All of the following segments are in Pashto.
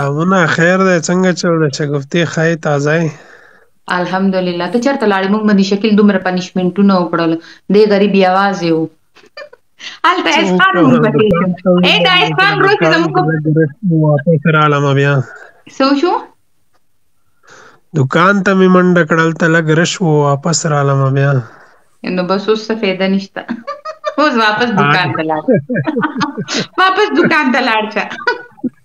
امونه خیر دی څنګه چل د شګفتې خای تازه الحمدلله ته چرته لاړې موږ باندې شکیل دومره پنیشمنټونه وکړل دی غریب یوازې وو هلته اسقان موږ پکې شو اې دا اسقان روز چې زموږ واپس رالم بیا څه شو دکان ته مې منډه کړل ته لږ رش وو واپس رالم بیا نو بس اوس څه فایده نشته اوس واپس دکان ته لاړ واپس دکان ته لاړ شه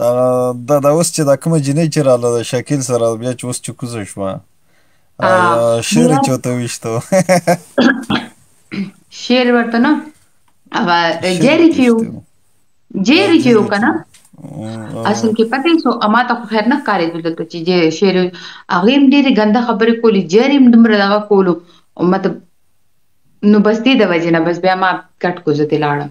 هغه دا دا اوس چې دا کومه جینۍ چې رااله د شکیل سره بیا چې اوس چې کوزه شو او شیر چوته وشتو شیر ورته نو هغه جری کیو جری کیو کنه اصل کې پته سو اما ته خو خیر نه کاری دلته چې جې شیر هغه هم ډېری ګنده خبرې کولی جری هم دمر دغه کولو مطلب نو بس دې د وجه نه بس بیا ما کټ کو زته لاړم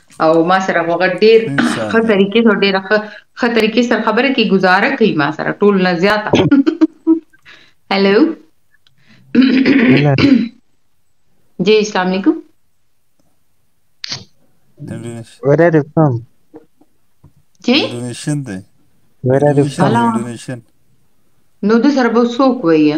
او ما سره هغه ډیر ښه طریقې سره ډیر ښه ښه طریقې سره خبره کې گزاره کوي ما سره ټول نه زیاته هلو جی اسلام علیکم Where are you from? جی انډونیشن دی Where are you from? انډونیشن نو د سره به څوک وایي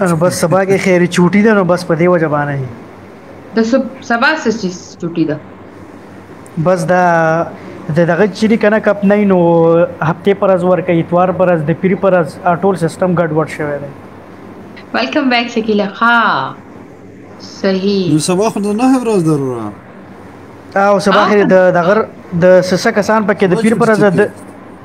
نو بس سبا کې خیری چوټي ده نو بس په دی وجه باندې د سبا څه چیز چوټي ده بس دا د دغه چې کنه کپ نه نو هفته پر از ور کوي اتوار پر از د پیر پر از ټول سیستم ګډوډ شوی دی ویلکم بیک شکیلا ها صحیح نو سبا خو نه ورځ ضروره او سبا د دغه د سسه کسان پکې د پیر پر از د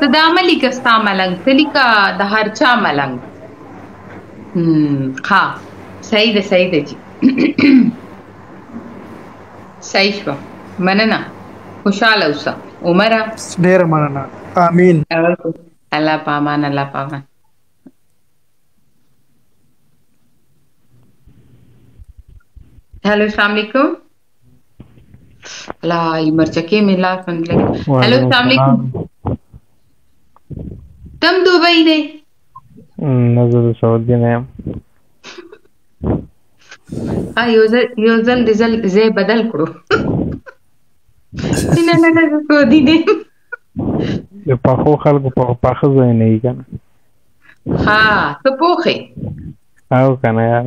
ته دا مه لیکه ستا ملنګ ته لیکه د هر چا ملنګ ښه صحیح ده صحیح ده جي صحیح شوه مننه خوشحاله اوسه عمره ډېره مننه امين الله په امان الله په امان هلو السلام علیکم لا مرچکې مې لا کړل هلو السلام علیکم تم دوبۍ نه نه زه د سعودي نه یم ا یو ځل یو ځل د ځل زه بدل کړو نه نه نه زه سعودي نه د پخو خلکو په پخه ځای نه یې کنه ها ته پوخې او کنه یار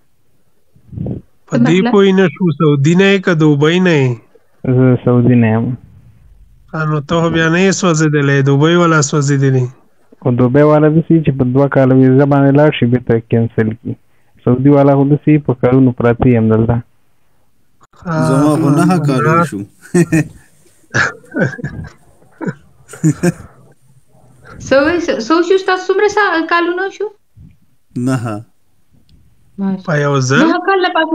په دې مطلب پوی نه شو سعودي نه که دوبۍ نه زه سعودي نه یم نو ته بیا نه سوځېدلې دوبۍ ولا سوځېدلې خو دوبۍ والا داسې چې په دوه کاله ویزه باندې لاړ شي بېرته کینسل کړي سعودي والا خو داسې په کلونو پراته یې همدلته زما خو نه کار وشو سو سو شو تاسو څومره کالونه شو نهه. ماشاء په یو ځل نهه کاله پاک...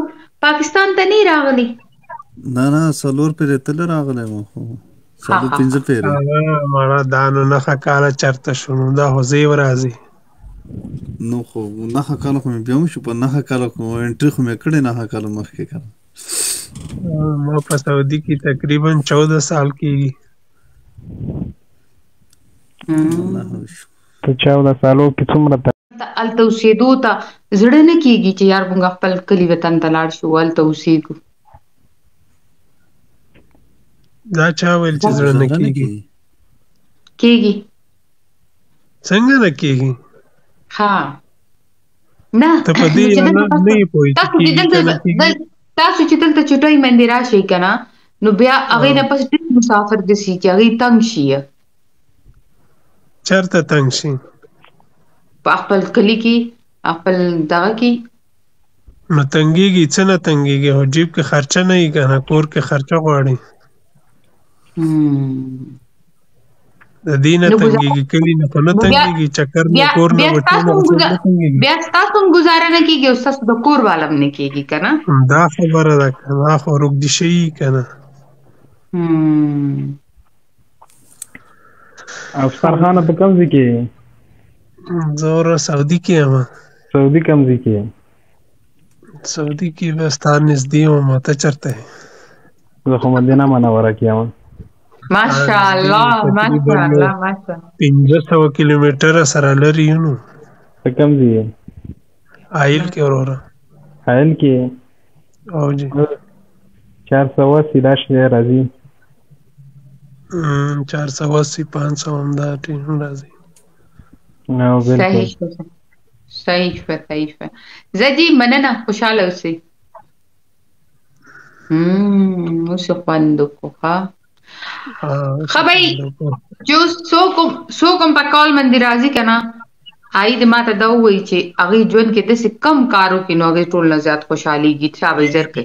پاکستان ته نه راغلی نه نه څلور پیرې تل راغلی ما خو ها څلور ها ها پنځه پیرې هغه مړه دا نو نهه کاله چرته شو نو دا خو زه ورازي نو خو نهه کاله خو مې بیا هم شو په نهه کاله خو انټري خو مې کړې نهه کاله مخکې که نه ما په سعودي کې تقریبا 14 سال کېږي نهه شو ته چا ولا سالو کی څومره تکلیف. ته هلته اوسیدو ته زړه نه کیږی چی یار مونږ خپل کلی وطن ته لاړ شو هلته اوسیږو. دا چا ویل چی زړه نه کیږی. کیږی. څنګه نه کیږی. ها نه نو چی دلته تاسو چی دلته تاسو چی دلته چټی مندی راشی کنه نو بیا هغه نه پس ډیر مسافر دسی چی هغه تنګ شی. چرته تنګ شي په خپل کلی کې خپل دغه کې نو تنګېږي څه نه تنګېږي او جیب کې خرچه نه وي که نه کور کې خرچه غواړي هم د دې نه تنګېږي کلي نه خو نه تنګېږي چکر نه کور نه و ټول خو څوک نه تنګېږي بیا ستاسو هم ګزاره نه کېږي او ستاسو د کور والا هم نه کېږي که نه دا خبره ده که نه خو روږدي شوي که نه هم افسر خان په کوم ځای کې یې؟ زه وروره سعودي کې یم. سعودي کوم ځای کې؟ سعودي کې به ستا نږدې وم، ته چېرته یې؟ زه خو مدینه منوره کې یم. ماشاءالله ماشاءالله ماشاءالله پنځه سوه کیلومتره سره لرې یو نو ته کوم ځای یې؟ عایل کې وروره عایل کې او جی چار سوه سیده شوې راځي ام چار سو اسی پانچ سو همدا ټیم هم راځي نه صحیح بالکل شو صحیح شو صحیح شو ځه جی مننه خوشحاله اوسې امم اوس یې خوند وکړو ښا ها اوس یې خوند وکړو څوک هم څوک هم په کال باندې راضي کنه هغوی دې ماته دا ووايي چې هغوی ژوند کې داسې کوم کار وکړي نو هغوی ټولو نه زیات خوشحالېږي چا به یې زر کړي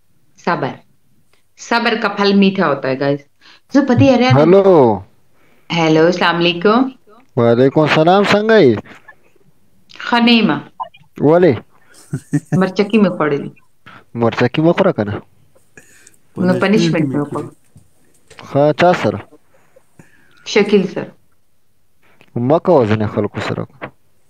صبر صبر کا پھل میٹھا ہوتا ہے گائز زه په دې اړه هلو هلو السلام علیکم وعلیکم السلام څنګه یې ښه نه یم ولې مرچکي مې خوړلي مرچکي مه خوره که نه نو پنشمنټ مې وکړ ښه چا سره شکیل سره مه کوه ځینې خلکو سره